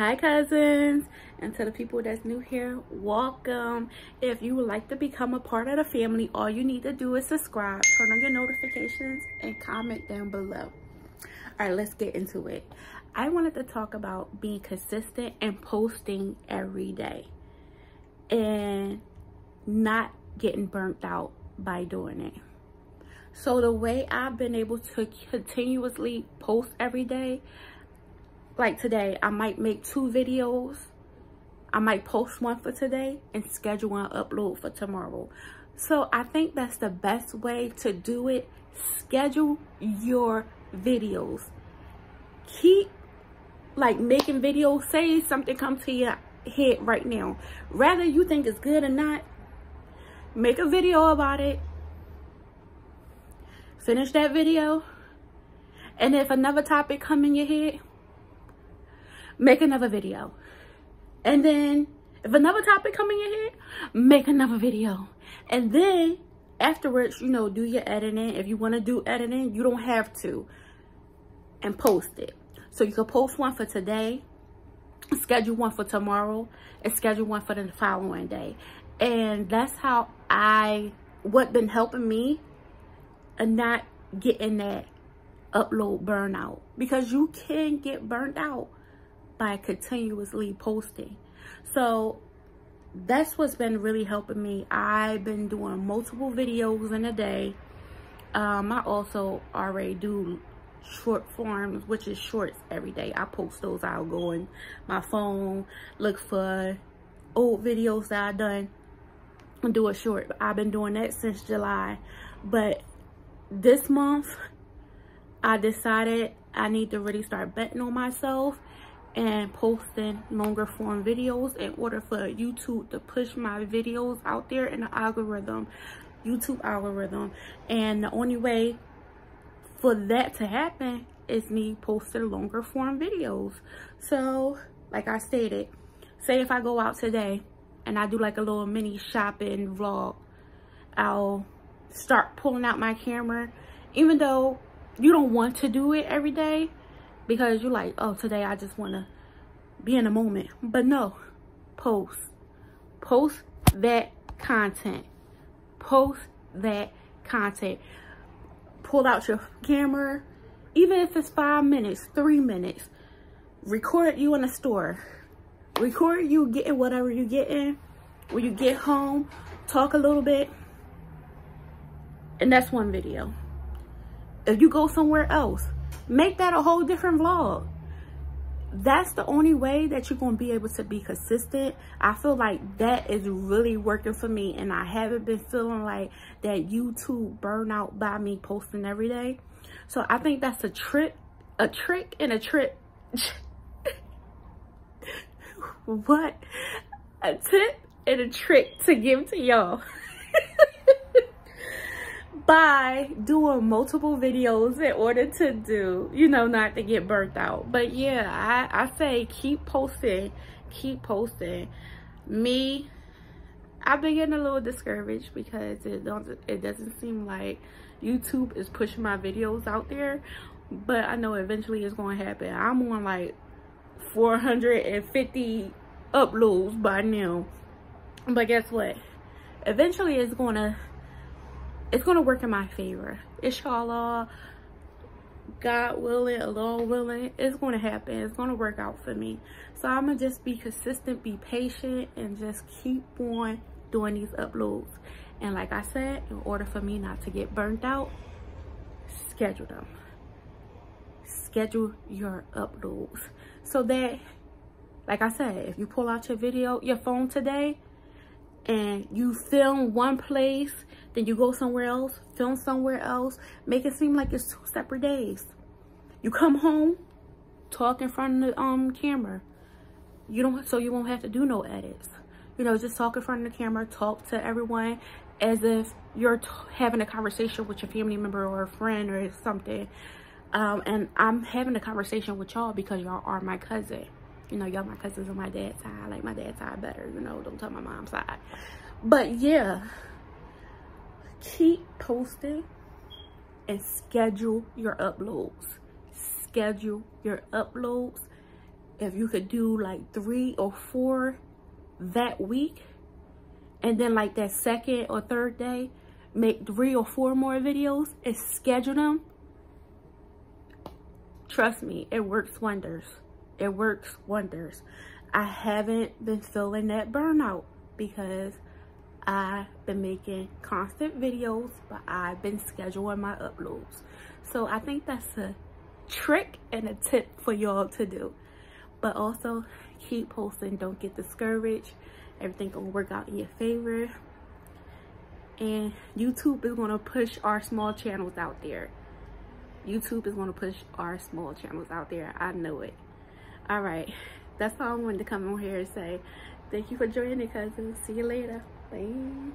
hi cousins. And to the people that's new here welcome. If you would like to become a part of the family all you need to do is subscribe turn on your notifications and comment down below. All right let's get into it. I wanted to talk about being consistent and posting every day and not getting burnt out by doing it. So the way i've been able to continuously post every day like today, I might make two videos. I might post one for today and schedule an upload for tomorrow. So I think that's the best way to do it. Schedule your videos. Keep like making videos. Say something come to your head right now. Rather you think it's good or not, make a video about it. Finish that video. And if another topic come in your head, make another video. And then if another topic come in head, make another video. And then afterwards, you know, do your editing. If you want to do editing, you don't have to. And post it. So you can post one for today, schedule one for tomorrow, and schedule one for the following day. And that's how I, what been helping me and not getting that upload burnout. Because you can get burnt out by continuously posting. So that's what's been really helping me. I've been doing multiple videos in a day. Um, I also already do short forms, which is shorts every day. I post those. I'll go in my phone, look for old videos that I've done and do a short. I've been doing that since July. But this month, I decided I need to really start betting on myself and posting longer form videos in order for YouTube to push my videos out there in the algorithm, YouTube algorithm. And the only way for that to happen is me posting longer form videos. So, like I stated, say if I go out today and I do like a little mini shopping vlog, I'll start pulling out my camera. Even though you don't want to do it every day, because you're like, oh, today I just want to be in a moment. But no, post. Post that content. Post that content. Pull out your camera, even if it's five minutes, three minutes. Record you in the store. Record you getting whatever you getting. When you get home, talk a little bit. And that's one video. If you go somewhere else, make that a whole different vlog. That's the only way that you're going to be able to be consistent. I feel like that is really working for me and i haven't been feeling like that youtube burnout by me posting every day. So i think that's a trick a trick and a trick what? A tip and a trick to give to y'all by doing multiple videos in order to do, you know, not to get burnt out. But yeah, I, I say keep posting, keep posting. Me, I've been getting a little discouraged because it don't it doesn't seem like YouTube is pushing my videos out there. But I know eventually it's gonna happen. I'm on like 450 uploads by now. But guess what? Eventually it's gonna it's gonna work in my favor. Inshallah uh, god willing allah willing it's gonna happen. It's gonna work out for me. So i'm gonna just be consistent be patient and just keep on doing these uploads. And like i said in order for me not to get burnt out schedule them. Schedule your uploads. So that like i said if you pull out your video your phone today and you film one place, then you go somewhere else, film somewhere else, make it seem like it's two separate days. You come home, talk in front of the um camera. You don't so you won't have to do no edits. You know, just talk in front of the camera, talk to everyone as if you're having a conversation with your family member or a friend or something. Um, and I'm having a conversation with y'all because y'all are my cousin you know, y'all my cousins on my dad's side. I like my dad's side better, you know, don't tell my mom's side. But yeah, keep posting and schedule your uploads. Schedule your uploads. If you could do like three or four that week and then like that second or third day make three or four more videos and schedule them. Trust me it works wonders. It works wonders. I haven't been feeling that burnout because i've been making constant videos but i've been scheduling my uploads. So i think that's a trick and a tip for y'all to do. But also keep posting. Don't get discouraged. Everything gonna work out in your favor. And youtube is gonna push our small channels out there. Youtube is gonna push our small channels out there. I know it. All right. That's all i wanted to come on here and say. Thank you for joining cousin. See you later 喂